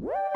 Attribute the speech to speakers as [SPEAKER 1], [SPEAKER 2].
[SPEAKER 1] Woo!